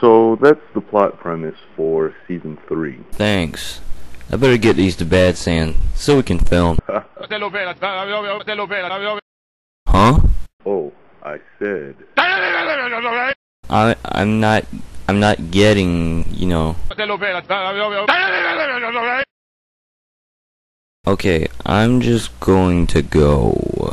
So that's the plot premise for season three. Thanks. I better get these to Badsand so we can film. Huh? Oh, I said. I I'm not I'm not getting, you know. Okay, I'm just going to go.